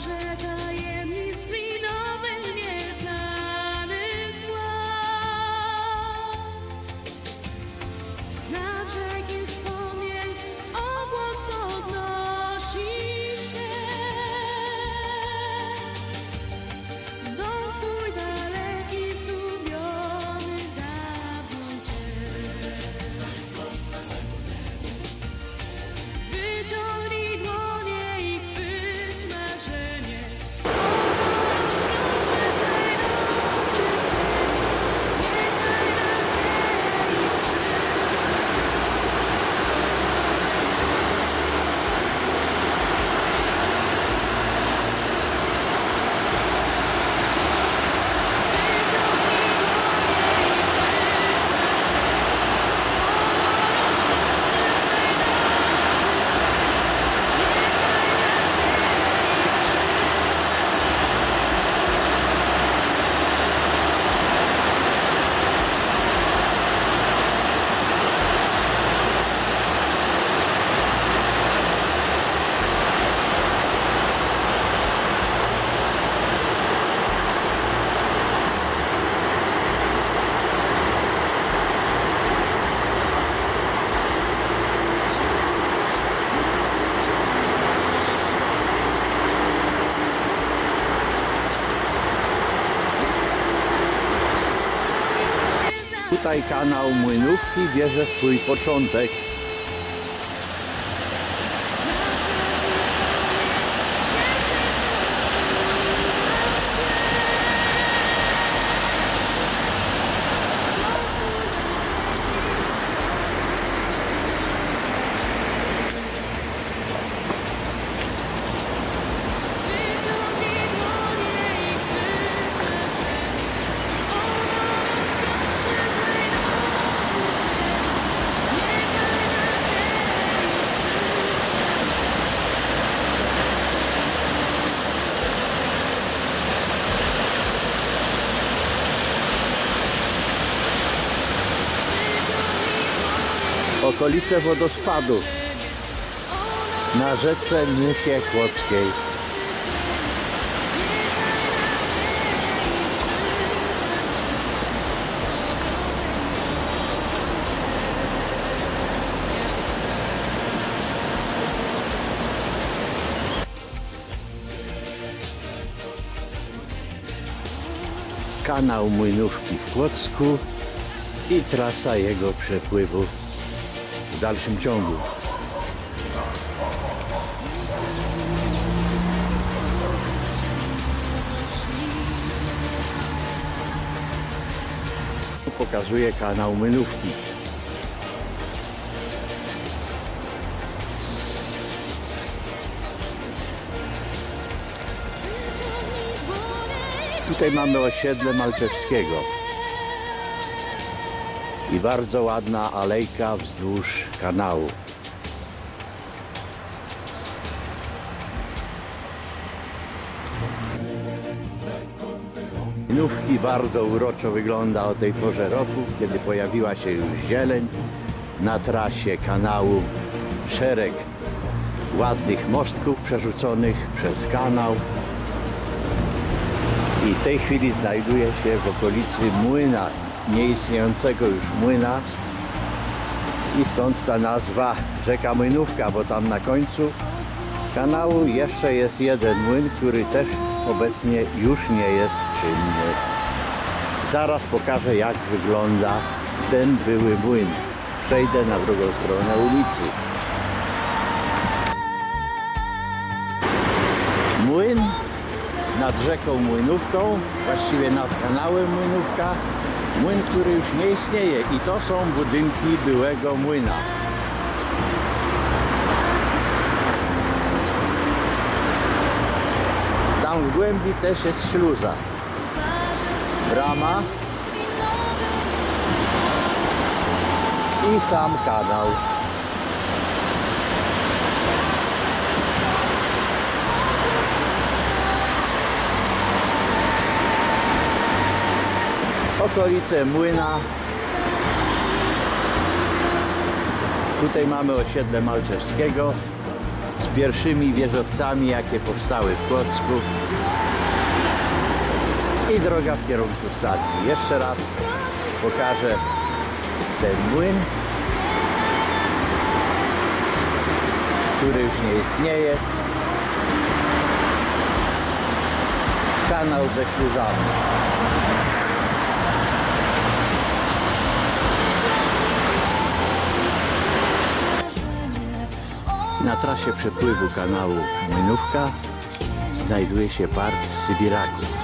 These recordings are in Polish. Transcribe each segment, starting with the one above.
je te tutaj kanał Młynówki bierze swój początek. Okolice wodospadu na rzece Nysie Kłodzkiej. Kanał Młynówki w Kłodzku i trasa jego przepływu w dalszym ciągu. Pokazuje kanał Młynówki. Tutaj mamy osiedle Malczewskiego i bardzo ładna alejka wzdłuż kanału. Nówki bardzo uroczo wygląda o tej porze roku, kiedy pojawiła się już zieleń. Na trasie kanału szereg ładnych mostków przerzuconych przez kanał. I w tej chwili znajduję się w okolicy młyna, nieistniejącego już młyna. I stąd ta nazwa rzeka Młynówka, bo tam na końcu kanału jeszcze jest jeden młyn, który też obecnie już nie jest czynny. Zaraz pokażę jak wygląda ten były młyn. Przejdę na drugą stronę ulicy. Młyn nad rzeką Młynówką, właściwie nad kanałem Młynówka. Młyn, który już nie istnieje i to są budynki byłego młyna. Tam w głębi też jest śluza. Brama i sam kanał. Okolice młyna. Tutaj mamy osiedle Malczewskiego z pierwszymi wieżowcami, jakie powstały w Kłodzku. I droga w kierunku stacji. Jeszcze raz pokażę ten młyn, który już nie istnieje. Kanał ze śluzami. Na trasie przepływu kanału Młynówka znajduje się park Sybiraków.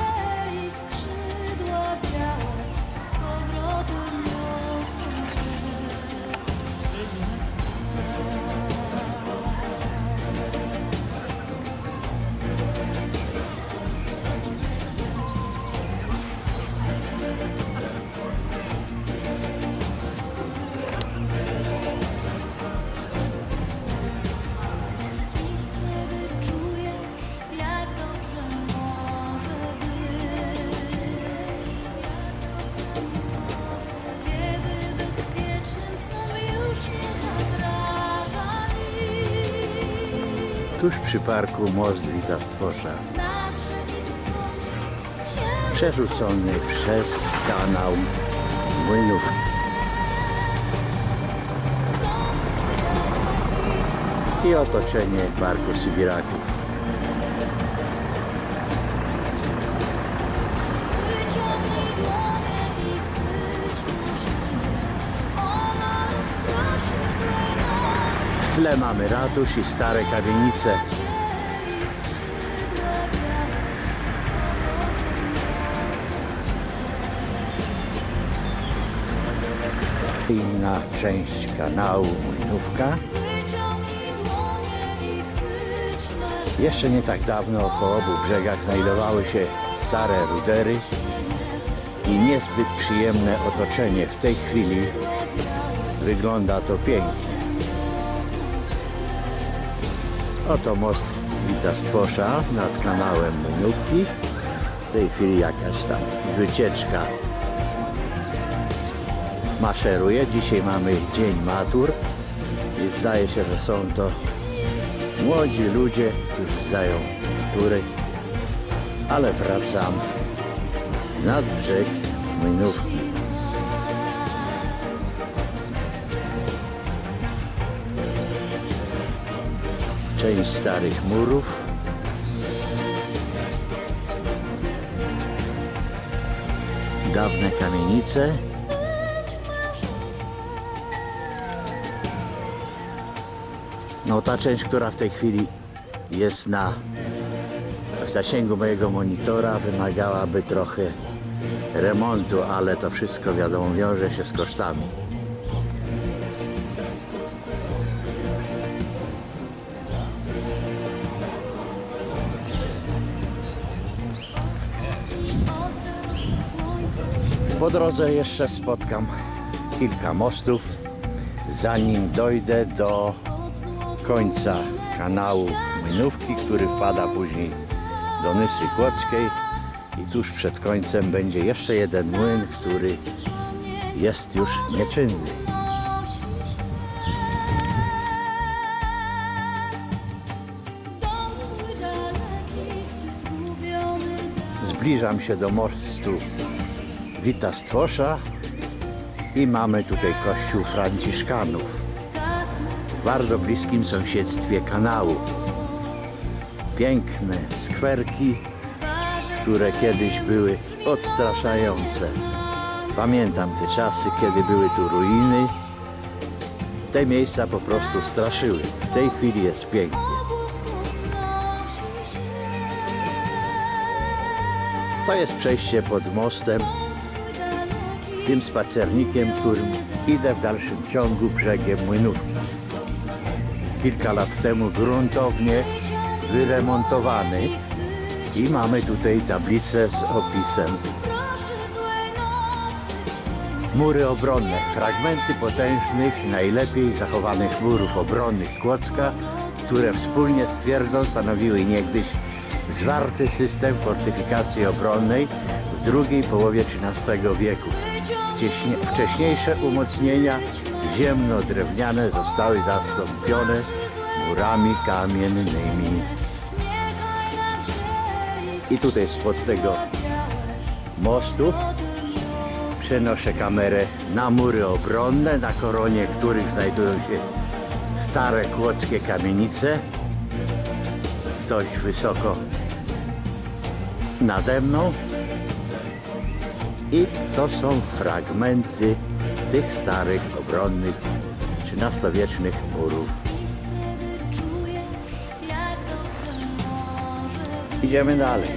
Tuż przy parku Znaczy księżyc przerzucony przez kanał Młynówki. I otoczenie parku Sybiraków. Tle mamy ratusz i stare kamienice. Inna część kanału Młynówka. Jeszcze nie tak dawno po obu brzegach znajdowały się stare rudery i niezbyt przyjemne otoczenie. W tej chwili wygląda to pięknie. Oto most Witastwosza nad kanałem Młynówki. W tej chwili jakaś tam wycieczka maszeruje. Dzisiaj mamy dzień matur i zdaje się, że są to młodzi ludzie, którzy zdają tury, ale wracam nad brzeg Młynówki. Część starych murów. Dawne kamienice. No ta część, która w tej chwili jest na w zasięgu mojego monitora wymagałaby trochę remontu, ale to wszystko wiadomo wiąże się z kosztami. Po drodze jeszcze spotkam kilka mostów, zanim dojdę do końca kanału Młynówki, który wpada później do Nysy Kłodzkiej i tuż przed końcem będzie jeszcze jeden młyn, który jest już nieczynny. Zbliżam się do mostu Witastwosza i mamy tutaj kościół franciszkanów w bardzo bliskim sąsiedztwie kanału. Piękne skwerki, które kiedyś były odstraszające. Pamiętam te czasy, kiedy były tu ruiny. Te miejsca po prostu straszyły. W tej chwili jest pięknie. To jest przejście pod mostem, tym spacernikiem, którym idę w dalszym ciągu brzegiem Młynówki. Kilka lat temu gruntownie wyremontowany i mamy tutaj tablicę z opisem Mury obronne, fragmenty potężnych, najlepiej zachowanych murów obronnych Kłodzka, które wspólnie z twierdzą stanowiły niegdyś zwarty system fortyfikacji obronnej w drugiej połowie XIII wieku. Wcześnie, wcześniejsze umocnienia ziemno-drewniane zostały zastąpione murami kamiennymi. I tutaj spod tego mostu Przenoszę kamerę na mury obronne, na koronie których znajdują się stare kłodzkie kamienice. Dość wysoko nade mną. I to są fragmenty tych starych, obronnych, XIII-wiecznych murów. Idziemy dalej.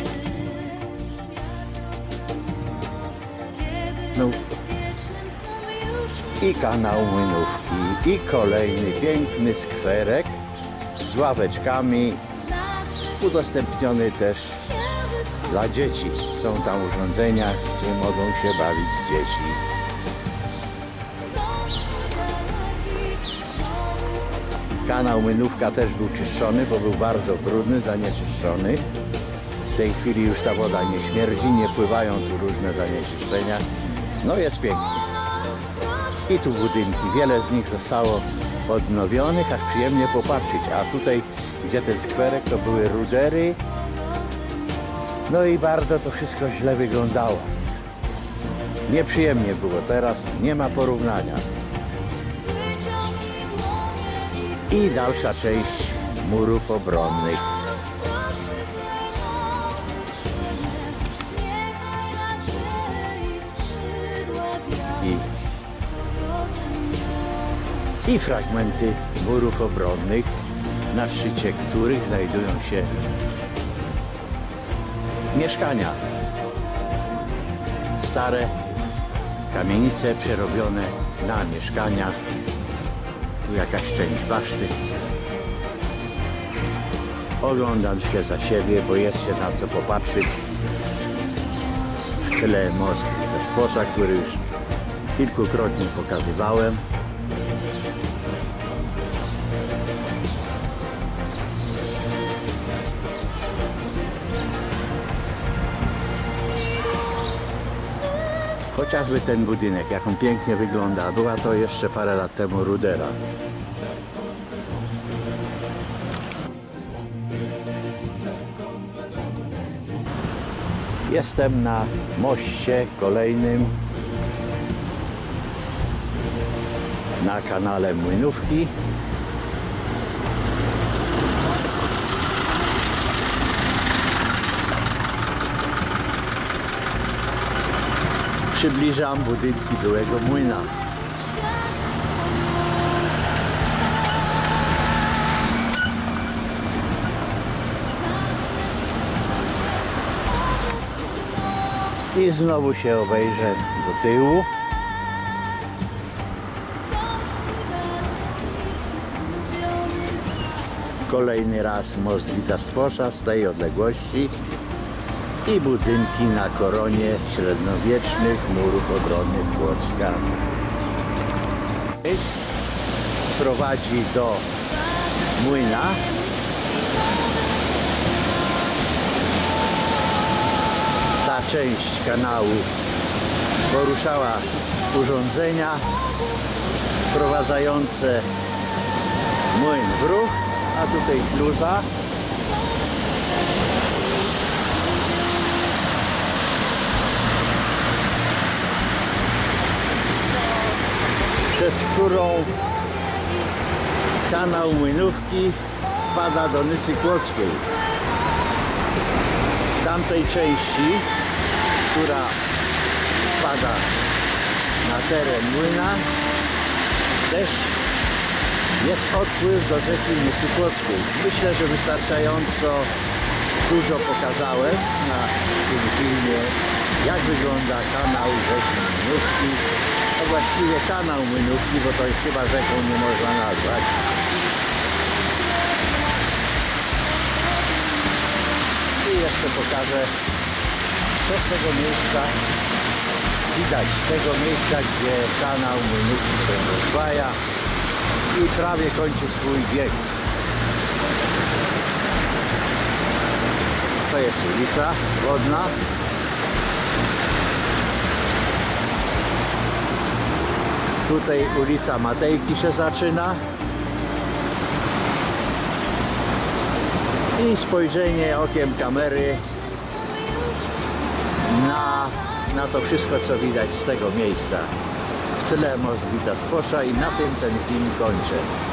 No. I kanał Młynówki, i kolejny piękny skwerek z ławeczkami, udostępniony też dla dzieci. Są tam urządzenia, gdzie mogą się bawić dzieci. Kanał Młynówka też był czyszczony, bo był bardzo brudny, zanieczyszczony. W tej chwili już ta woda nie śmierdzi, nie pływają tu różne zanieczyszczenia. No jest pięknie. I tu budynki, wiele z nich zostało odnowionych, aż przyjemnie popatrzeć. A tutaj, gdzie ten skwerek, to były rudery. No i bardzo to wszystko źle wyglądało. Nieprzyjemnie było, teraz nie ma porównania. i dalsza część murów obronnych. I, i fragmenty murów obronnych, na szczycie których znajdują się mieszkania. Stare kamienice przerobione na mieszkania. Tu jakaś część baszty. Oglądam się za siebie, bo jest się na co popatrzeć. W tle most Testwosza, który już kilkukrotnie pokazywałem. Chociażby ten budynek, jak on pięknie wygląda. Była to jeszcze parę lat temu Rudera. Jestem na moście kolejnym na kanale Młynówki. Przybliżam budynki byłego młyna. I znowu się obejrzę do tyłu. Kolejny raz most Witastwosza z tej odległości i budynki na koronie średniowiecznych murów obronnych Płocka. Prowadzi do młyna. Ta część kanału poruszała urządzenia wprowadzające młyn w ruch, a tutaj śluza. Przez którą kanał Młynówki wpada do Nysy Kłodzkiej. W tamtej części, która wpada na teren młyna, też jest odpływ do rzeki Nysy Kłodzkiej. Myślę, że wystarczająco dużo pokazałem na tym filmie, jak wygląda kanał rzeki Młynówki. To właściwie kanał Młynówki, bo to jest chyba rzeką nie można nazwać. I jeszcze pokażę, co z tego miejsca widać. Z tego miejsca, gdzie kanał Młynówki się rozwaja i prawie kończy swój bieg. To jest ulica wodna. Tutaj ulica Matejki się zaczyna. I spojrzenie okiem kamery na, na to wszystko, co widać z tego miejsca. W tle most Wita Sposza i na tym ten film kończę.